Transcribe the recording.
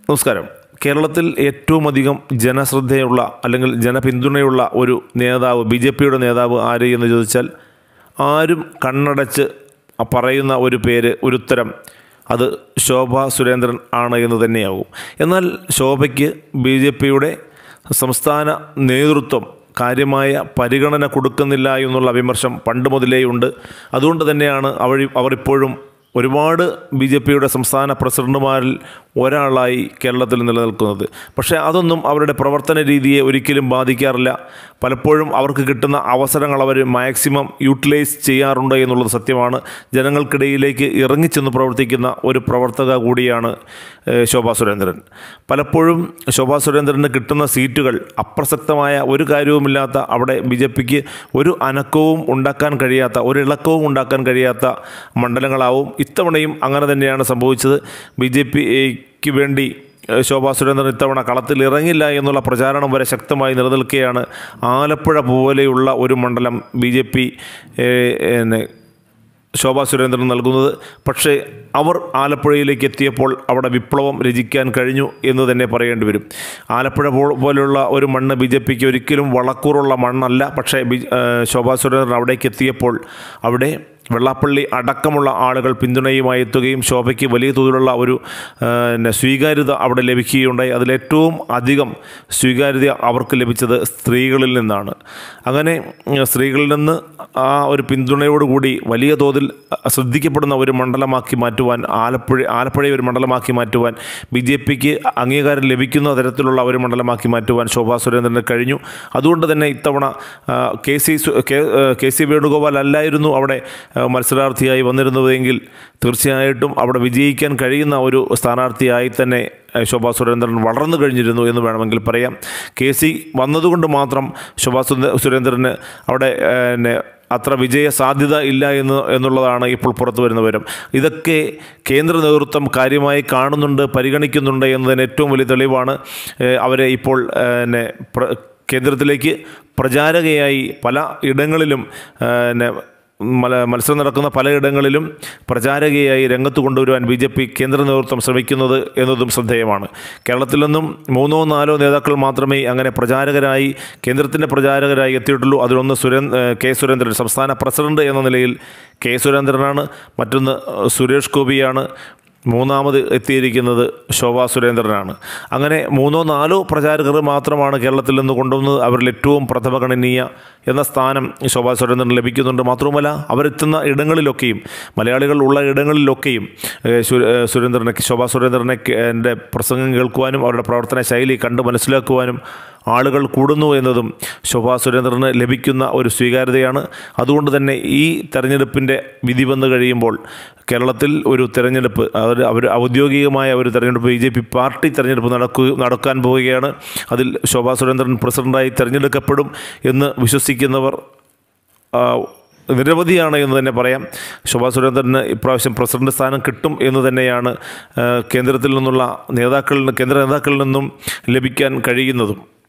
നമസ്കാരം. കേരളത്തിൽ ഏറ്റവും അധികം ജനശ്രദ്ധയുള്ള അല്ലെങ്കിൽ ജനപിന്തുണയുള്ള ഒരു നേതാവ് ബി ജെ പിയുടെ നേതാവ് ആര് എന്ന് ചോദിച്ചാൽ ആരും കണ്ണടച്ച് പറയുന്ന ഒരു പേര് ഒരു ഉത്തരം അത് ശോഭ സുരേന്ദ്രൻ ആണ് എന്ന് തന്നെയാവും. എന്നാൽ ശോഭയ്ക്ക് ബി ജെ പിയുടെ സംസ്ഥാന നേതൃത്വം കാര്യമായ പരിഗണന കൊടുക്കുന്നില്ല എന്നുള്ള വിമർശം പണ്ട് മുതലേയുണ്ട് അതുകൊണ്ട് തന്നെയാണ് അവർ അവർ ഇപ്പോഴും ഒരുപാട് ബി ജെ പിയുടെ സംസ്ഥാന പ്രസിഡന്റുമാരിൽ ഒരാളായി കേരളത്തിൽ നിലനിൽക്കുന്നത്. പക്ഷേ അതൊന്നും അവരുടെ പ്രവർത്തന രീതിയെ ഒരിക്കലും ബാധിക്കാറില്ല. പലപ്പോഴും അവർക്ക് കിട്ടുന്ന അവസരങ്ങൾ അവർ മാക്സിമം യൂട്ടിലൈസ് ചെയ്യാറുണ്ട് എന്നുള്ളത് സത്യമാണ്. ജനങ്ങൾക്കിടയിലേക്ക് ഇറങ്ങിച്ചെന്ന് പ്രവർത്തിക്കുന്ന ഒരു പ്രവർത്തക കൂടിയാണ് ശോഭാ സുരേന്ദ്രൻ. പലപ്പോഴും ശോഭാ സുരേന്ദ്രന് കിട്ടുന്ന സീറ്റുകൾ അപ്രസക്തമായ ഒരു കാര്യവുമില്ലാത്ത അവിടെ ബി ജെ പിക്ക് ഒരു അനക്കവും ഉണ്ടാക്കാൻ കഴിയാത്ത ഒരു ഇളക്കവും ഉണ്ടാക്കാൻ കഴിയാത്ത മണ്ഡലങ്ങളാവും ഇത്തവണയും അങ്ങനെ തന്നെയാണ് സംഭവിച്ചത്. ബി ജെ പിക്ക് വേണ്ടി ശോഭാ സുരേന്ദ്രൻ ഇത്തവണ കളത്തിലിറങ്ങില്ല എന്നുള്ള പ്രചാരണം വരെ ശക്തമായി നിലനിൽക്കുകയാണ്. ആലപ്പുഴ പോലെയുള്ള ഒരു മണ്ഡലം B J P Shobha Surendran നൽകുന്നത്. പക്ഷേ അവർ ആലപ്പുഴയിലേക്ക് എത്തിയപ്പോൾ അവിടെ വിപ്ലവം രചിക്കാൻ കഴിഞ്ഞു എന്ന് തന്നെ പറയേണ്ടി വരും. ആലപ്പുഴ പോലെയുള്ള ഒരു മണ്ണ് ബി ജെ പിക്ക് ഒരിക്കലും വളക്കൂറുള്ള മണ്ണല്ല. പക്ഷേ ശോഭാ സുരേന്ദ്രൻ അവിടേക്ക് എത്തിയപ്പോൾ അവിടെ വെള്ളാപ്പള്ളി അടക്കമുള്ള ആളുകൾ പിന്തുണയുമായി എത്തുകയും ശോഭയ്ക്ക് വലിയ തോതിലുള്ള ഒരു പിന്നെ സ്വീകാര്യത അവിടെ ലഭിക്കുകയുണ്ടായി. അതിലേറ്റവും അധികം സ്വീകാര്യത അവർക്ക് ലഭിച്ചത് സ്ത്രീകളിൽ നിന്നാണ്. അങ്ങനെ സ്ത്രീകളിൽ നിന്ന് ആ ഒരു പിന്തുണയോടുകൂടി വലിയ തോതിൽ ശ്രദ്ധിക്കപ്പെടുന്ന ഒരു മണ്ഡലമാക്കി മാറ്റുവാൻ ആലപ്പുഴ ആലപ്പുഴയെ ഒരു മണ്ഡലമാക്കി മാറ്റുവാൻ ബി ജെ പിക്ക് അംഗീകാരം ലഭിക്കുന്ന തരത്തിലുള്ള ഒരു മണ്ഡലമാക്കി മാറ്റുവാൻ ശോഭാ സുരേന്ദ്രന് കഴിഞ്ഞു. അതുകൊണ്ട് തന്നെ ഇത്തവണ K C K C Venugopal അല്ലായിരുന്നു അവിടെ മത്സരാർത്ഥിയായി വന്നിരുന്നതെങ്കിൽ തീർച്ചയായിട്ടും അവിടെ വിജയിക്കാൻ കഴിയുന്ന ഒരു സ്ഥാനാർത്ഥിയായി തന്നെ ശോഭാ സുരേന്ദ്രൻ വളർന്നു കഴിഞ്ഞിരുന്നു എന്ന് വേണമെങ്കിൽ പറയാം. കെ സി വന്നതുകൊണ്ട് മാത്രം ശോഭാ സുരേന്ദ്രന് അവിടെ പിന്നെ അത്ര വിജയ സാധ്യത ഇല്ല എന്ന് എന്നുള്ളതാണ് ഇപ്പോൾ പുറത്തു വരുന്ന വിവരം. ഇതൊക്കെ കേന്ദ്ര നേതൃത്വം കാര്യമായി കാണുന്നുണ്ട് പരിഗണിക്കുന്നുണ്ട് എന്നതിന് ഏറ്റവും വലിയ തെളിവാണ് അവരെ ഇപ്പോൾ പിന്നെ കേന്ദ്രത്തിലേക്ക് പ്രചാരകയായി പല ഇടങ്ങളിലും പിന്നെ മത്സരം നടക്കുന്ന പലയിടങ്ങളിലും പ്രചാരകയായി രംഗത്ത് കൊണ്ടുവരുവാൻ ബി ജെ പി കേന്ദ്ര നേതൃത്വം ശ്രമിക്കുന്നത് എന്നതും ശ്രദ്ധേയമാണ്. കേരളത്തിൽ നിന്നും മൂന്നോ നാലോ നേതാക്കൾ മാത്രമേ അങ്ങനെ പ്രചാരകരായി കേന്ദ്രത്തിന്റെ പ്രചാരകരായി എത്തിയിട്ടുള്ളൂ. അതിലൊന്ന് സുരേ കെ സുരേന്ദ്രൻ സംസ്ഥാന പ്രസിഡന്റ് എന്ന നിലയിൽ കെ സുരേന്ദ്രനാണ്. മറ്റൊന്ന് സുരേഷ് ഗോപിയാണ്. മൂന്നാമത് എത്തിയിരിക്കുന്നത് ശോഭാ സുരേന്ദ്രനാണ്. അങ്ങനെ മൂന്നോ നാലോ പ്രചാരകർ മാത്രമാണ് കേരളത്തിൽ നിന്ന് കൊണ്ടുവന്നത്. അവരിൽ ഏറ്റവും പ്രഥമഗണനീയ എന്ന സ്ഥാനം ശോഭാ സുരേന്ദ്രൻ ലഭിക്കുന്നുണ്ട്. മാത്രവുമല്ല അവരെത്തുന്ന ഇടങ്ങളിലൊക്കെയും മലയാളികൾ ഉള്ള ഇടങ്ങളിലൊക്കെയും സുരേന്ദ്രനെ ശോഭാ സുരേന്ദ്രനെ എന്റെ പ്രസംഗം കേൾക്കുവാനും അവരുടെ പ്രവർത്തന ശൈലി കണ്ട് മനസ്സിലാക്കുവാനും ആളുകൾ കൂടുന്നു എന്നതും ശോഭാ സുരേന്ദ്രന് ലഭിക്കുന്ന ഒരു സ്വീകാര്യതയാണ്. അതുകൊണ്ട് തന്നെ ഈ തെരഞ്ഞെടുപ്പിന്റെ വിധി വന്നു കഴിയുമ്പോൾ കേരളത്തിൽ ഒരു തെരഞ്ഞെടുപ്പ് അവർ അവർ ഔദ്യോഗികമായ ഒരു തെരഞ്ഞെടുപ്പ് ബി ജെ പി പാർട്ടി തെരഞ്ഞെടുപ്പ് നടക്കുക നടക്കാൻ പോവുകയാണ്. അതിൽ ശോഭാ സുരേന്ദ്രൻ പ്രസിഡന്റായി തിരഞ്ഞെടുക്കപ്പെടും എന്ന് വിശ്വസിക്കുന്നവർ നിരവധിയാണ് എന്ന് തന്നെ പറയാം. ശോഭാ സുരേന്ദ്രന് ഇപ്രാവശ്യം പ്രസിഡന്റ് സ്ഥാനം കിട്ടും എന്ന് തന്നെയാണ് കേന്ദ്രത്തിൽ നിന്നുള്ള നേതാക്കളിൽ കേന്ദ്ര നേതാക്കളിൽ നിന്നും ലഭിക്കാൻ കഴിയുന്നതും.